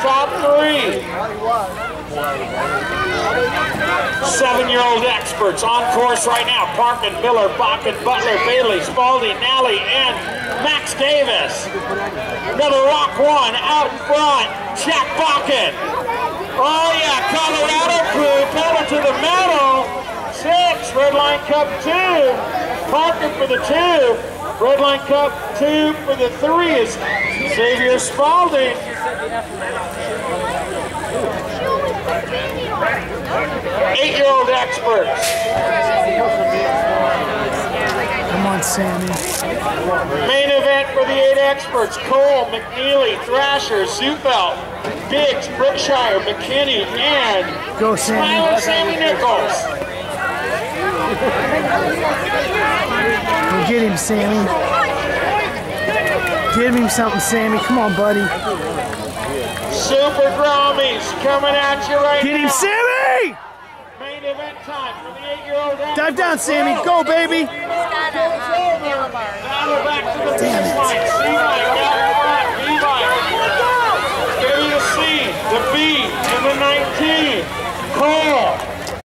Top three. Seven-year-old experts on course right now. Parkin, Miller, Bakken, Butler, Bailey, Spalding, Nally, and Max Davis. Another rock one out front. Jack Bakken. Oh yeah, Colorado crew pedal to the metal. Six, Red Line Cup two. Parkin for the two. Red Line Cup two for the three is Xavier Spalding. Eight-year-old experts. Come on, Sammy. Main event for the eight experts. Cole, McNeely, Thrasher, Zufelt, Biggs, Brookshire, McKinney, and Go, Sammy. Smiling Sammy Nichols. Go get him, Sammy. Give him something, Sammy. Come on, buddy. Super Grammies coming at you right Get him, now. Sammy! Main event time for the eight-year-old Dive down, Sammy. Go, baby. Now we're